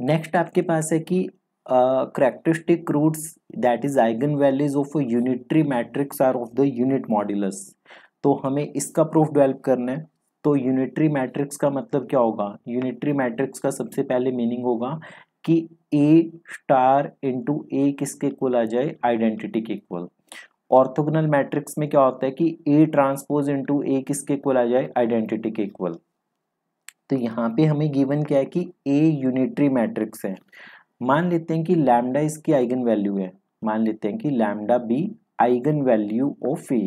Next आपके पास है कि characteristic roots that is eigen values of unitary matrix are of the unit modulus तो हमें इसका प्रूफ डेवलप करना है। तो यूनिटरी मैट्रिक्स का मतलब क्या होगा? यूनिटरी मैट्रिक्स का सबसे पहले मीनिंग होगा कि ए स्टार इंटू ए किसके इक्वल आ जाए? आइडेंटिटी के इक्वल ऑर्थोगोनल मैट्रिक्स में क्या होता है कि ए ट्रांसपोज इंटू ए किसके इक्वल आ जाए? आइडेंटिटी के इक्वल तो यहाँ पे हमें गिवन क्या है कि ए यूनिटरी मैट्रिक्स है। मान लेते हैं कि लैमडा इसकी आइगन वैल्यू है। मान लेते हैं कि lambda be eigen value of A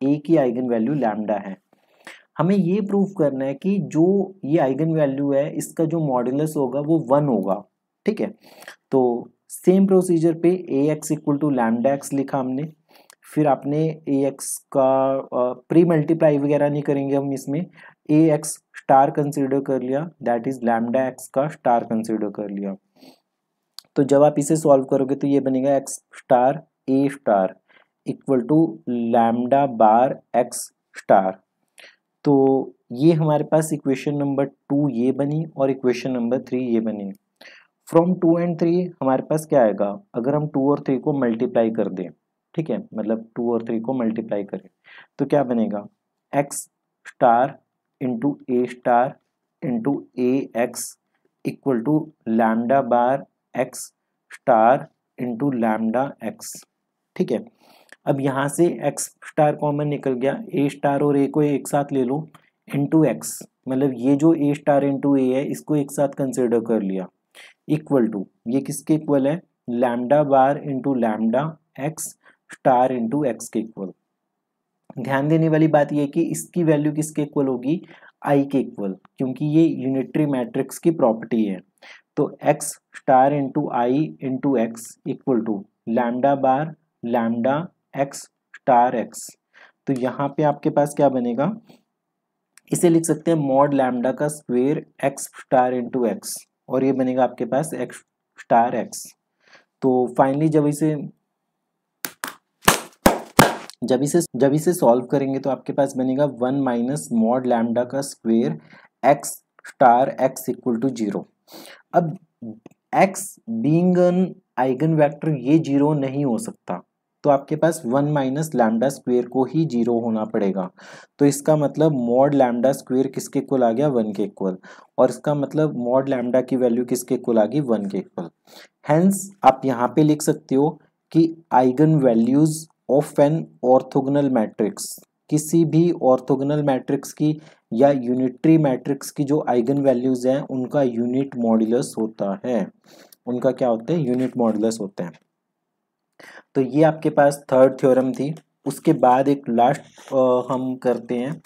A की आइगन वैल्यू लैमडा है। हमें ये प्रूव करना है कि जो ये आइगन वैल्यू है, इसका जो मॉडुलस होगा वो वन होगा। ठीक है? तो सेम प्रोसीजर पे A X equal to lambda X लिखा हमने। फिर आपने ए एक्स का प्री मल्टीप्लाई वगैरह नहीं करेंगे हम इसमें। ए एक्स स्टार कंसिडर कर लिया दैट इज़ लैमडा एक्स का स्टार कंसिडर कर लिया। तो जब आप इसे सॉल्व करोगे तो ये बनेगा X star A star equal to lambda bar X star तो ये हमारे पास इक्वेशन नंबर टू ये बनी और इक्वेशन नंबर थ्री ये बनी। फ्रॉम टू एंड थ्री हमारे पास क्या आएगा? अगर हम टू और थ्री को मल्टीप्लाई कर दें ठीक है मतलब टू और थ्री को मल्टीप्लाई करें तो क्या बनेगा? X star into A star into A X equal to lambda bar X star into lambda X ठीक है? अब यहाँ से एक्स स्टार कॉमन निकल गया ए स्टार और ए को एक साथ ले लो इंटू एक्स मतलब ये जो ए स्टार इंटू ए है, इसको एक साथ कंसिडर कर लिया। इक्वल टू ये किसके इक्वल है? Lambda bar into lambda X star into X के इक्वल ध्यान देने वाली बात यह कि इसकी वैल्यू किसके इक्वल होगी? आई के इक्वल क्योंकि ये यूनिटरी मैट्रिक्स की प्रॉपर्टी है। तो X star into I into X equal to lambda bar lambda X star X तो यहाँ पे आपके पास क्या बनेगा? इसे लिख सकते हैं मॉड लैमडा का square X star into X और ये बनेगा आपके पास एक्स स्टार एक्स तो फाइनली जब इसे जब इसे जब इसे सॉल्व करेंगे तो आपके पास बनेगा वन माइनस मॉड लैमडा का square X star X equal to zero. अब X being an eigen vector ये ज़ीरो नहीं हो सकता तो आपके पास वन माइनस लैमडा स्क्वेयर को ही ज़ीरो होना पड़ेगा। तो इसका मतलब मॉड लैमडा स्क्वेयर किसके इक्वल आ गया? वन के इक्वल और इसका मतलब मॉड लैमडा की वैल्यू किसके इक्वल आ गई? वन के इक्वल हैंस आप यहाँ पे लिख सकते हो कि eigen values of an orthogonal matrix, किसी भी ऑर्थोगनल मैट्रिक्स की या यूनिट्री मैट्रिक्स की जो आइगन वैल्यूज़ हैं, उनका यूनिट मॉड्यूलस होता है। उनका क्या होता है? यूनिट मॉड्यूलस होते हैं। तो ये आपके पास थर्ड थ्योरम थी। उसके बाद एक लास्ट हम करते हैं।